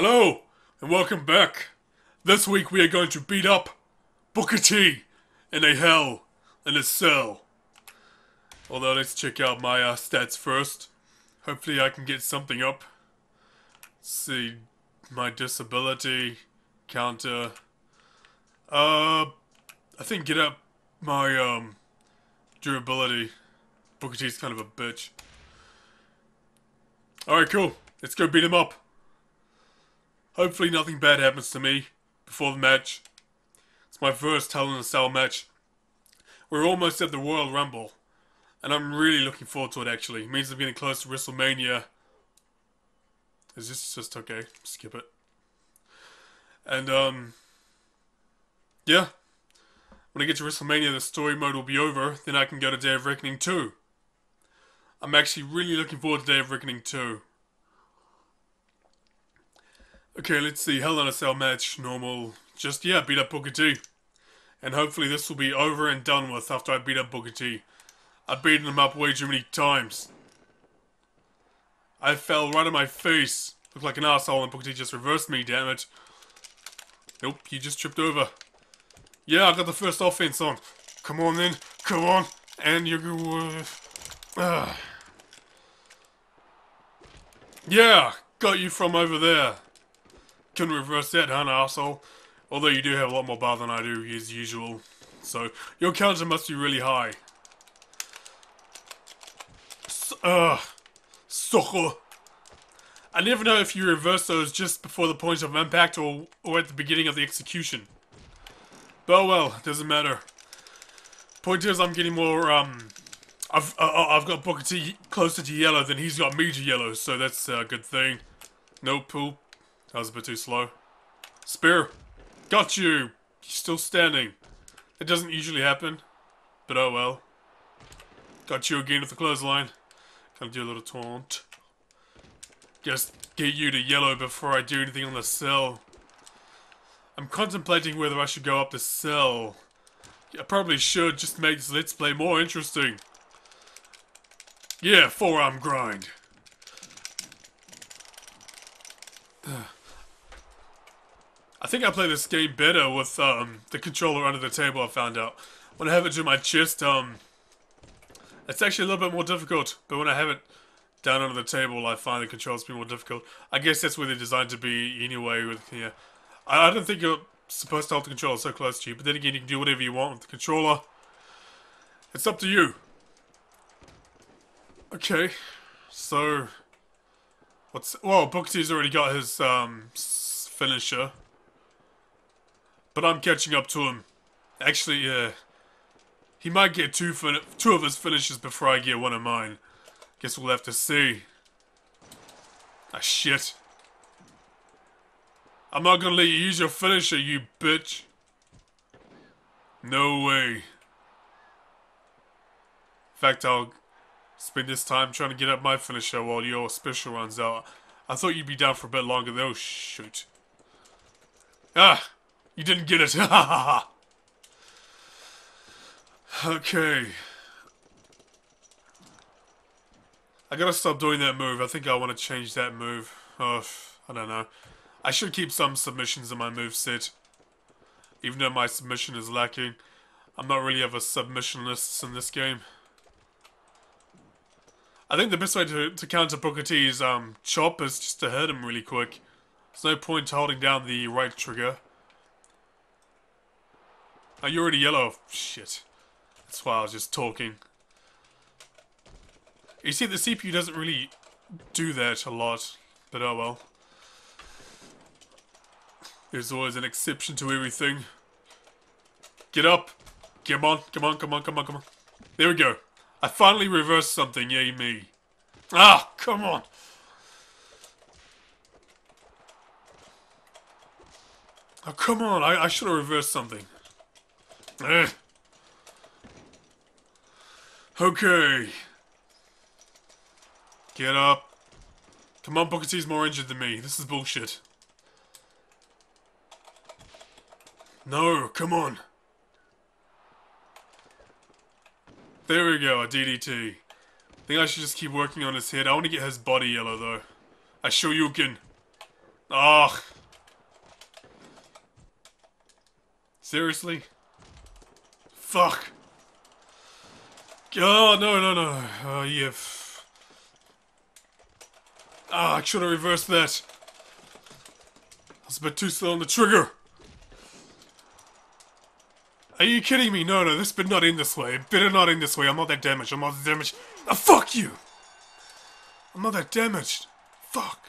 Hello, and welcome back. This week we are going to beat up Booker T in a hell in a cell. Although let's check out my uh, stats first. Hopefully I can get something up. Let's see my disability counter. Uh, I think get up my um durability. Booker T's kind of a bitch. Alright, cool. Let's go beat him up. Hopefully nothing bad happens to me before the match. It's my first Hell in a Cell match. We're almost at the Royal Rumble. And I'm really looking forward to it actually. It means I'm getting close to WrestleMania. Is this just okay? Skip it. And um Yeah. When I get to WrestleMania the story mode will be over, then I can go to Day of Reckoning 2. I'm actually really looking forward to Day of Reckoning 2. Okay, let's see. Hell in a Cell match, normal. Just, yeah, beat up Booker T. And hopefully this will be over and done with after I beat up Booker T. I've beaten him up way too many times. I fell right on my face. Looked like an asshole and Booker T just reversed me, damn it. Nope, he just tripped over. Yeah, I got the first offense on. Come on then, come on. And you're... Uh, uh. Yeah, got you from over there. Couldn't reverse that, huh, asshole? Although you do have a lot more bar than I do, as usual. So, your counter must be really high. S uh, sucker. I never know if you reverse those just before the point of impact or, or at the beginning of the execution. But well, doesn't matter. Point is, I'm getting more, um... I've, uh, uh I've got Booker T closer to yellow than he's got me to yellow, so that's a good thing. No poop. That was a bit too slow. Spear. Got you. You're still standing. It doesn't usually happen. But oh well. Got you again with the clothesline. Gonna do a little taunt. Just get you to yellow before I do anything on the cell. I'm contemplating whether I should go up the cell. I probably should, just to make this Let's Play more interesting. Yeah, forearm grind. I think I play this game better with um, the controller under the table, I found out. When I have it to my chest, um, it's actually a little bit more difficult, but when I have it down under the table, I find the controls to be more difficult. I guess that's where they're designed to be anyway with here. I, I don't think you're supposed to hold the controller so close to you, but then again, you can do whatever you want with the controller. It's up to you. Okay, so... What's... Well, Booker T's already got his, um, finisher. But I'm catching up to him. Actually, yeah. He might get two, two of his finishes before I get one of mine. Guess we'll have to see. Ah, shit. I'm not gonna let you use your finisher, you bitch. No way. In fact, I'll spend this time trying to get up my finisher while your special runs out. I thought you'd be down for a bit longer though. Shoot. Ah! You didn't get it. okay. I gotta stop doing that move. I think I want to change that move. Oh, I don't know. I should keep some submissions in my move set. Even though my submission is lacking. I'm not really of a submissionist in this game. I think the best way to, to counter Booker T's um, chop is just to hit him really quick. There's no point holding down the right trigger. Oh, you're already yellow. Shit. That's why I was just talking. You see, the CPU doesn't really do that a lot. But oh well. There's always an exception to everything. Get up. Come on, come on, come on, come on, come on. There we go. I finally reversed something, yay me. Ah, come on. Oh, come on, I, I should have reversed something. Eh. Okay. Get up. Come on, Booker T's more injured than me. This is bullshit. No, come on. There we go, a DDT. I think I should just keep working on his head. I want to get his body yellow, though. I show you can. Ugh. Seriously? Fuck. Oh, no, no, no. Oh, yeah. Ah, I should have reversed that. I was a bit too slow on the trigger. Are you kidding me? No, no, this bit not in this way. It better not in this way. I'm not that damaged. I'm not that damaged. Ah, fuck you! I'm not that damaged. Fuck.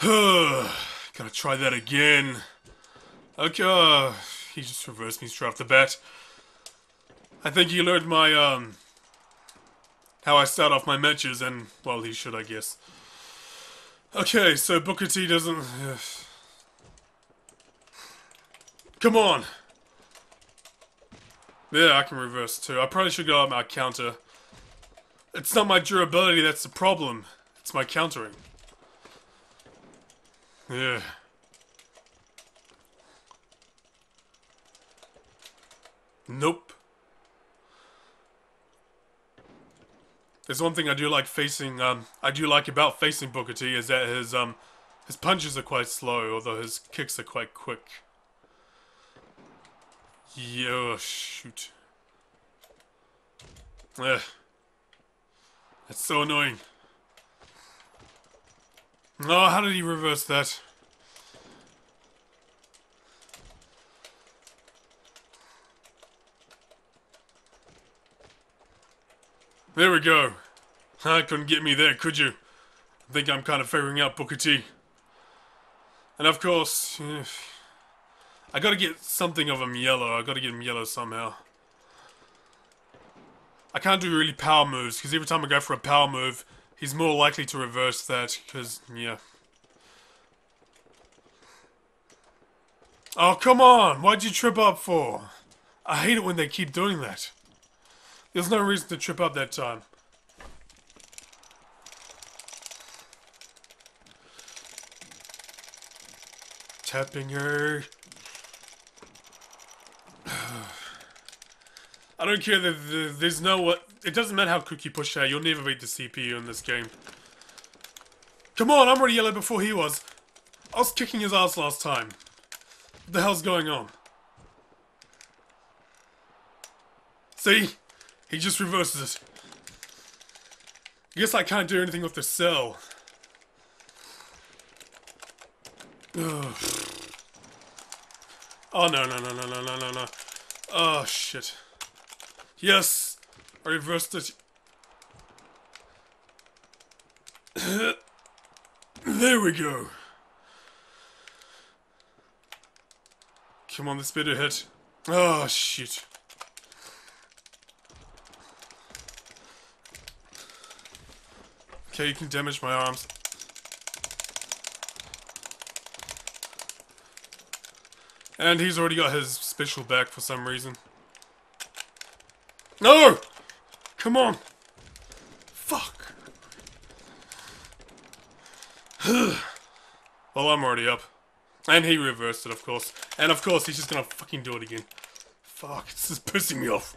Gotta try that again. Okay, uh, he just reversed me straight off the bat. I think he learned my, um, how I start off my matches, and, well, he should, I guess. Okay, so Booker T doesn't... Come on! Yeah, I can reverse too. I probably should go out my counter. It's not my durability that's the problem. It's my countering. Yeah. Nope. There's one thing I do like facing, um, I do like about facing Booker T is that his, um, his punches are quite slow, although his kicks are quite quick. Yeah, oh, shoot. Ugh. That's so annoying. Oh, how did he reverse that? There we go. I couldn't get me there, could you? I think I'm kind of figuring out Booker T. And of course, I gotta get something of him yellow. I gotta get him yellow somehow. I can't do really power moves, because every time I go for a power move, he's more likely to reverse that, because, yeah. Oh, come on! Why'd you trip up for? I hate it when they keep doing that. There's no reason to trip up that time. Tapping her. I don't care that there's no what. It doesn't matter how quick you push out. You'll never beat the CPU in this game. Come on, I'm already yellow before he was. I was kicking his ass last time. What the hell's going on? See? He just reverses it. Guess I can't do anything with the cell. Ugh. Oh, no, no, no, no, no, no, no, no. Oh, shit. Yes! I reversed it. there we go. Come on, this better hit. Oh, ah, shit. Okay, you can damage my arms. And he's already got his special back for some reason. No! Come on! Fuck! well, I'm already up. And he reversed it, of course. And of course, he's just gonna fucking do it again. Fuck, this is pissing me off.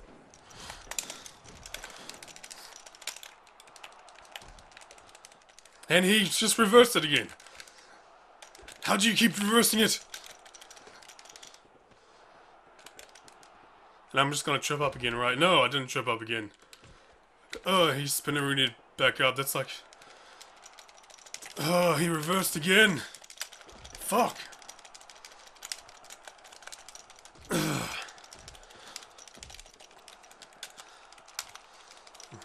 And he just reversed it again. How do you keep reversing it? I'm just gonna trip up again, right? No, I didn't trip up again. Oh, he's spinning it back up. That's like... Oh, he reversed again. Fuck.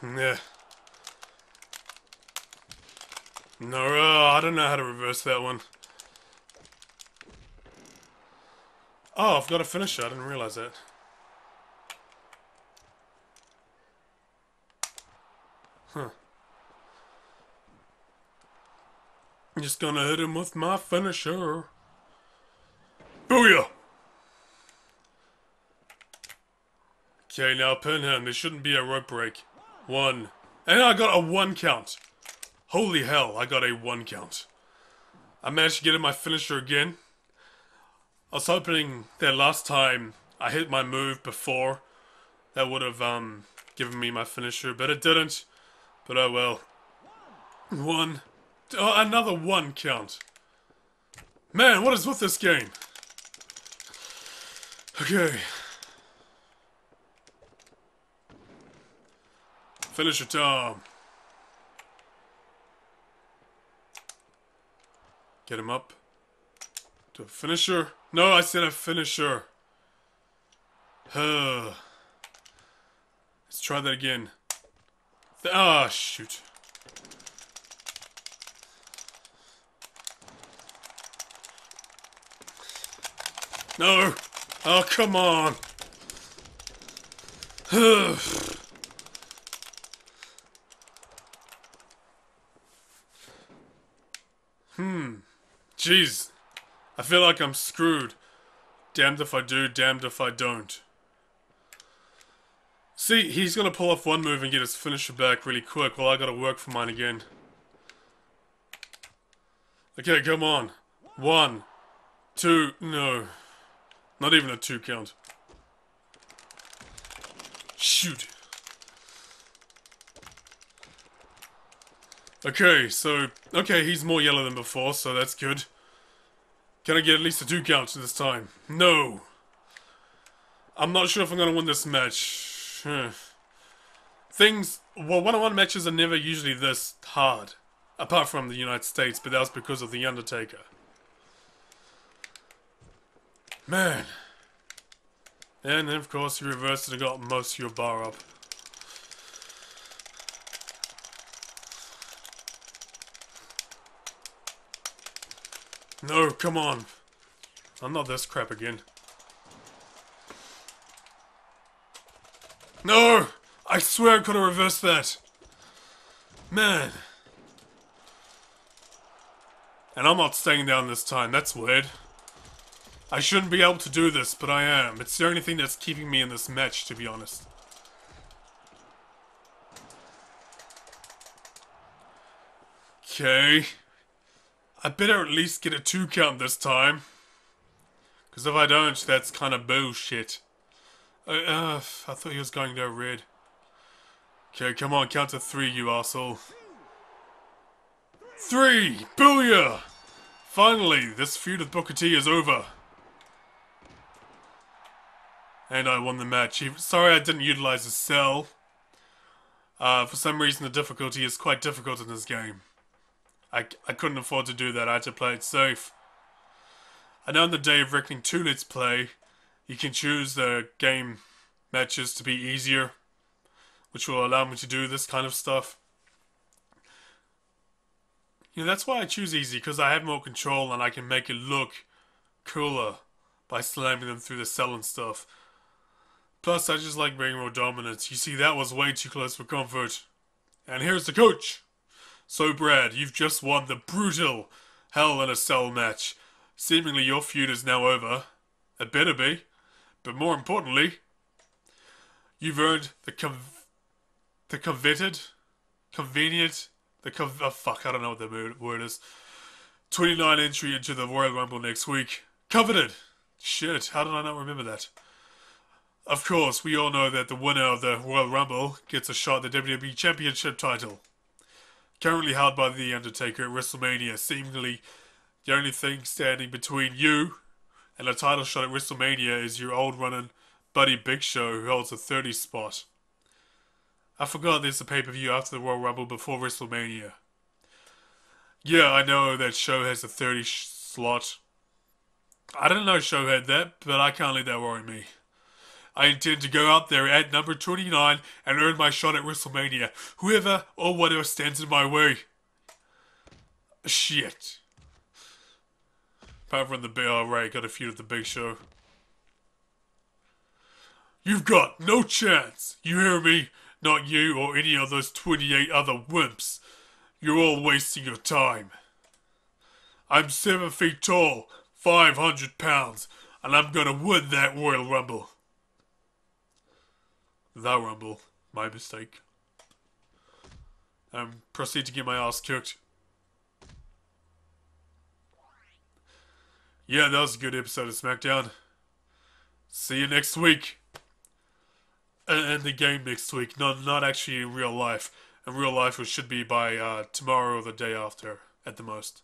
yeah. No, uh, I don't know how to reverse that one. Oh, I've got a finisher. I didn't realize that. Huh. I'm just gonna hit him with my finisher. Booyah! Okay, now pin him. There shouldn't be a rope break. One. And I got a one count. Holy hell, I got a one count. I managed to get in my finisher again. I was hoping that last time I hit my move before, that would have um, given me my finisher, but it didn't. But oh well. One. Oh, another one count. Man, what is with this game? Okay. Finish Tom. Get him up. To a finisher? No, I said a finisher. Huh. Let's try that again. Oh, shoot. No! Oh, come on! hmm. Jeez. I feel like I'm screwed. Damned if I do, damned if I don't. See, he's gonna pull off one move and get his finisher back really quick while I gotta work for mine again. Okay, come on. One. Two. No. Not even a two count. Shoot. Okay, so... Okay, he's more yellow than before, so that's good. Can I get at least a two count this time? No. I'm not sure if I'm going to win this match. Hmm. Things, well, one-on-one matches are never usually this hard. Apart from the United States, but that was because of The Undertaker. Man. And then, of course, you reversed and got most of your bar up. No, come on. I'm not this crap again. No! I swear I could have reversed that. Man. And I'm not staying down this time. That's weird. I shouldn't be able to do this, but I am. It's the only thing that's keeping me in this match, to be honest. Okay. I better at least get a two count this time. Because if I don't, that's kind of bullshit. Uh, uh, I thought he was going to red. Okay, come on, count to three, you asshole. Three! Booyah! Finally, this feud with Booker T is over. And I won the match. Sorry I didn't utilize the cell. Uh, for some reason the difficulty is quite difficult in this game. I, I couldn't afford to do that, I had to play it safe. I know on the day of Reckoning 2 Let's Play, you can choose the game matches to be easier, which will allow me to do this kind of stuff. You know, that's why I choose easy, because I have more control and I can make it look cooler by slamming them through the cell and stuff. Plus, I just like being more dominant. You see, that was way too close for comfort. And here's the coach. So, Brad, you've just won the brutal Hell in a Cell match. Seemingly your feud is now over. It better be. But more importantly, you've earned the the coveted, convenient, the cov- oh, fuck, I don't know what the word is. 29 entry into the Royal Rumble next week. Coveted! Shit, how did I not remember that? Of course, we all know that the winner of the Royal Rumble gets a shot at the WWE Championship title. Currently held by The Undertaker at WrestleMania, seemingly the only thing standing between you and a title shot at WrestleMania is your old running buddy Big Show who holds a 30 spot. I forgot there's a pay-per-view after the Royal Rumble before WrestleMania. Yeah, I know that show has a 30 slot. I didn't know show had that, but I can't let that worry me. I intend to go out there at number 29 and earn my shot at WrestleMania, whoever or whatever stands in my way. Shit. Apart from the BRA, got a feud at the Big Show. You've got no chance. You hear me? Not you or any of those 28 other wimps. You're all wasting your time. I'm seven feet tall, 500 pounds, and I'm gonna win that Royal Rumble. The Rumble. My mistake. Um, proceed to get my ass kicked. Yeah, that was a good episode of SmackDown. See you next week. And the game next week. Not not actually in real life. In real life, it should be by uh, tomorrow or the day after, at the most.